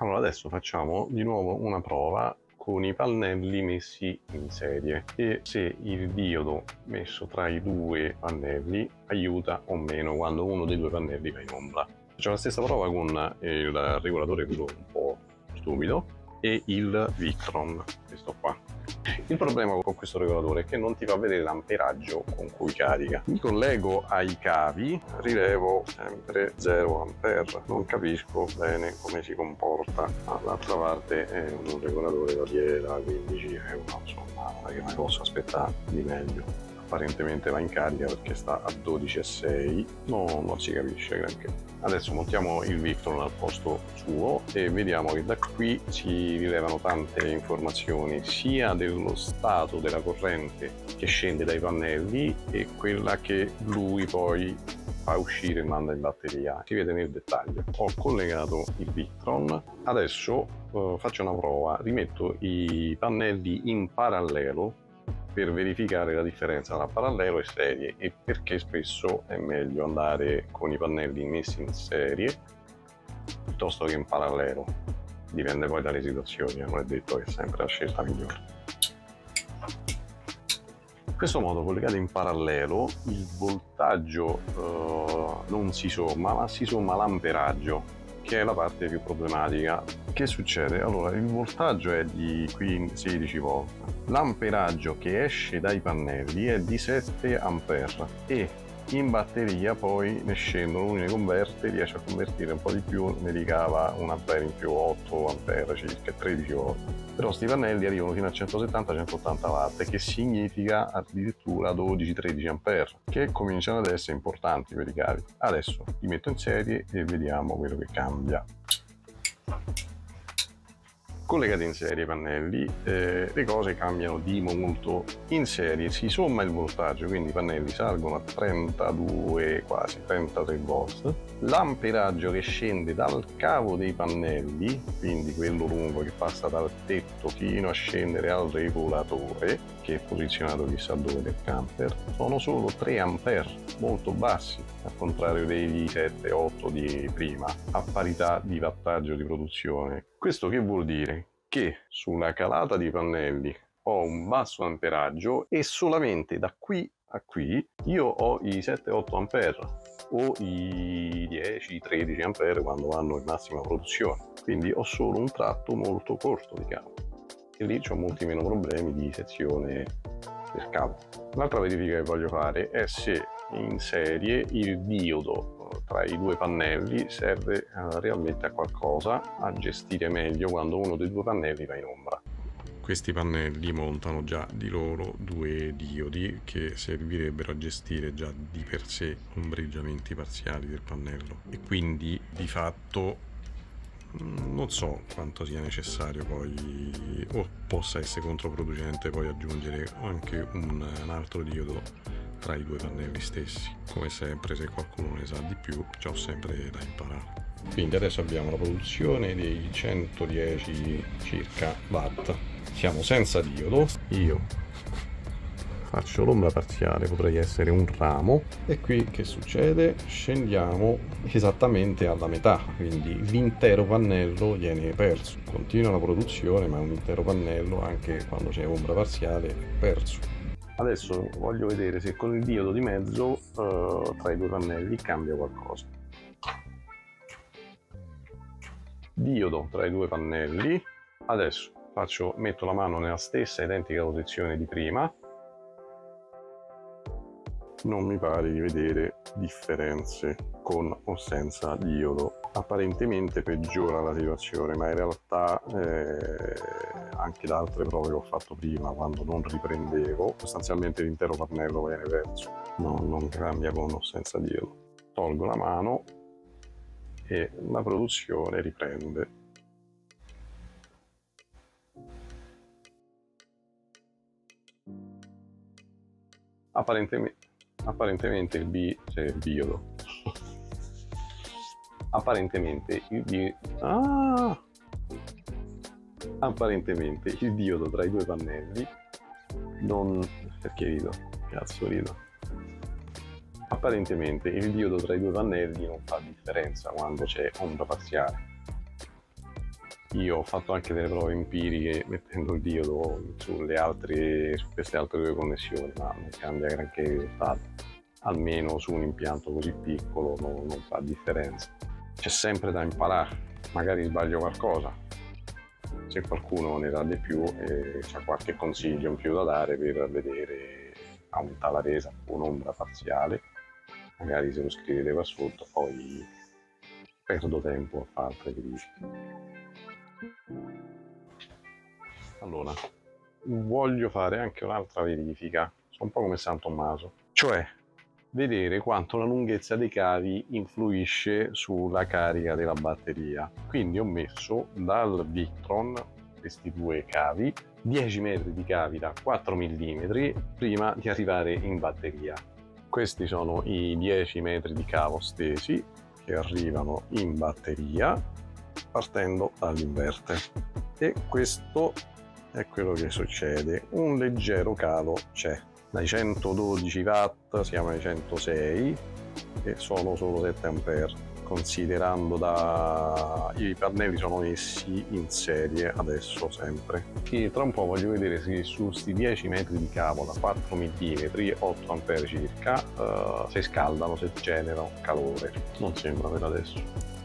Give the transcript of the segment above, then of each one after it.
Allora adesso facciamo di nuovo una prova con i pannelli messi in serie e se il diodo messo tra i due pannelli aiuta o meno quando uno dei due pannelli va in ombra. Facciamo la stessa prova con il regolatore quello un po' stupido e il Victron, questo qua. Il problema con questo regolatore è che non ti fa vedere l'amperaggio con cui carica. Mi collego ai cavi, rilevo sempre 0 A. Non capisco bene come si comporta. Dall'altra parte è un regolatore da 10 da 15 euro, insomma, non è che mi posso aspettare di meglio apparentemente va in carica perché sta a 12,6 no, non si capisce granché. Adesso montiamo il Victron al posto suo e vediamo che da qui si rilevano tante informazioni sia dello stato della corrente che scende dai pannelli e quella che lui poi fa uscire e manda in batteria. Si vede nel dettaglio. Ho collegato il Victron. Adesso uh, faccio una prova. Rimetto i pannelli in parallelo per verificare la differenza tra parallelo e serie e perché spesso è meglio andare con i pannelli messi in serie piuttosto che in parallelo. Dipende poi dalle situazioni non è detto che è sempre la scelta migliore. In questo modo collegati in parallelo il voltaggio eh, non si somma ma si somma l'amperaggio che è la parte più problematica. Che succede? Allora, il voltaggio è di qui 16 volt, l'amperaggio che esce dai pannelli è di 7 ampere e in batteria poi ne scendono, lui ne converte, riesce a convertire un po' di più, ne ricava un ampere in più, 8 ampere circa, 13 volt. Però questi pannelli arrivano fino a 170-180 watt, che significa addirittura 12-13 ampere, che cominciano ad essere importanti per i cavi. Adesso li metto in serie e vediamo quello che cambia collegati in serie i pannelli eh, le cose cambiano di molto in serie si somma il voltaggio quindi i pannelli salgono a 32 quasi 33 volt l'amperaggio che scende dal cavo dei pannelli quindi quello lungo che passa dal tetto fino a scendere al regolatore che è posizionato chissà dove nel camper. Sono solo 3 ampere molto bassi al contrario dei 7-8 di prima a parità di wattaggio di produzione. Questo che vuol dire? Che sulla calata di pannelli ho un basso amperaggio e solamente da qui a qui io ho i 7-8 ampere o i 10-13 ampere quando vanno in massima produzione. Quindi ho solo un tratto molto corto di cavo e lì ho molti meno problemi di sezione del cavo l'altra verifica che voglio fare è se in serie il diodo tra i due pannelli serve eh, realmente a qualcosa, a gestire meglio quando uno dei due pannelli va in ombra. Questi pannelli montano già di loro due diodi che servirebbero a gestire già di per sé ombreggiamenti parziali del pannello e quindi di fatto non so quanto sia necessario poi o possa essere controproducente poi aggiungere anche un, un altro diodo tra i due pannelli stessi. Come sempre se qualcuno ne sa di più c'ho sempre da imparare. Quindi adesso abbiamo la produzione dei 110 circa watt. Siamo senza diodo. Io faccio l'ombra parziale, potrei essere un ramo. E qui che succede? Scendiamo esattamente alla metà, quindi l'intero pannello viene perso. Continua la produzione, ma un intero pannello, anche quando c'è ombra parziale, è perso. Adesso voglio vedere se con il diodo di mezzo uh, tra i due pannelli cambia qualcosa. Diodo tra i due pannelli. Adesso faccio, metto la mano nella stessa identica posizione di prima. Non mi pare di vedere differenze con o senza diodo. Apparentemente peggiora la situazione, ma in realtà eh, anche da altre prove che ho fatto prima quando non riprendevo, sostanzialmente l'intero pannello viene perso, no, non cambia con o senza diodo. Tolgo la mano e la produzione riprende. Apparentemente, apparentemente il B, cioè il diodo. apparentemente il B... Ah! apparentemente il diodo tra i due pannelli non... perché rido? Cazzo rido. Apparentemente il diodo tra i due pannelli non fa differenza quando c'è ombra parziale. Io ho fatto anche delle prove empiriche mettendo il diodo sulle altre, su queste altre due connessioni, ma non cambia granché il risultato. Almeno su un impianto così piccolo non, non fa differenza. C'è sempre da imparare, magari sbaglio qualcosa. Se qualcuno ne sa di più e ha qualche consiglio in più da dare per vedere aumentare la resa un'ombra parziale, magari se lo scrivete qua sotto, poi perdo tempo a fare altre verifiche. Allora, voglio fare anche un'altra verifica, un po' come San Tommaso, cioè vedere quanto la lunghezza dei cavi influisce sulla carica della batteria. Quindi ho messo dal Victron questi due cavi, 10 metri di cavi da 4 mm prima di arrivare in batteria. Questi sono i 10 metri di cavo stesi che arrivano in batteria partendo dall'inverter e questo è quello che succede. Un leggero calo c'è. Dai 112 watt siamo ai 106 e sono solo 7 ampere considerando da i pannelli sono messi in serie adesso sempre. E tra un po' voglio vedere se su questi 10 metri di cavo da 4 mm 8 ampere circa uh, si scaldano se generano calore. Non sembra per adesso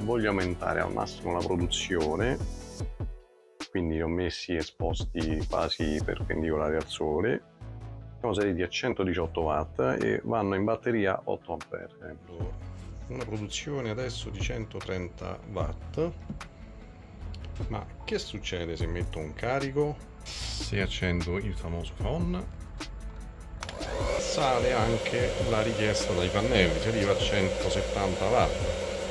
voglio aumentare al massimo la produzione quindi li ho messi esposti quasi perpendicolari al sole. Siamo saliti a 118 watt e vanno in batteria 8 ampere. Una produzione adesso di 130 watt. Ma che succede se metto un carico? Se accendo il famoso phon sale anche la richiesta dai pannelli si arriva a 170 watt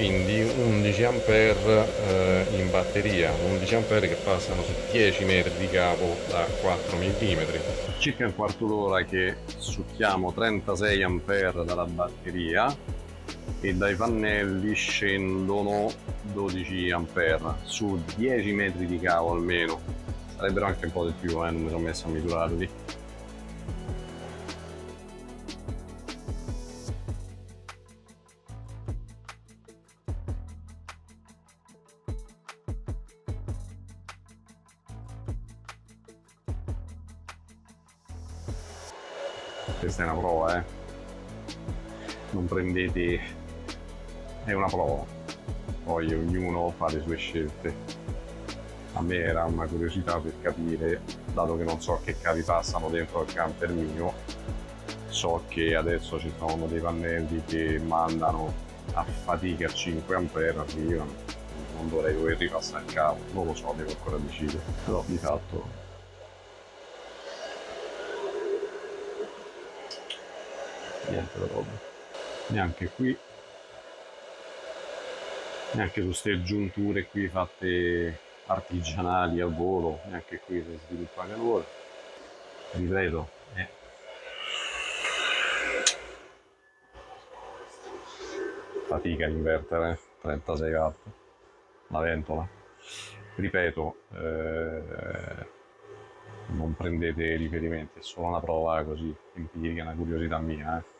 quindi 11 ampere eh, in batteria. 11 ampere che passano su 10 metri di cavo da 4 mm circa un quarto d'ora che succhiamo 36 ampere dalla batteria e dai pannelli scendono 12 ampere su 10 metri di cavo almeno. Sarebbero anche un po' di più eh, non mi sono messo a misurarli questa è una prova eh. Non prendete è una prova. Poi ognuno fa le sue scelte. A me era una curiosità per capire dato che non so che cavi passano dentro al camper mio so che adesso ci sono dei pannelli che mandano a fatica a 5 ampere arrivano non dovrei dover ripassare il cavo. Non lo so devo ancora decidere. Però di fatto niente da roba neanche qui neanche su queste giunture qui fatte artigianali al volo neanche qui si sviluppa calore ripeto eh. fatica l'invertere 36 watt la ventola ripeto eh, non prendete riferimenti, è solo una prova così empirica, una curiosità mia. Eh.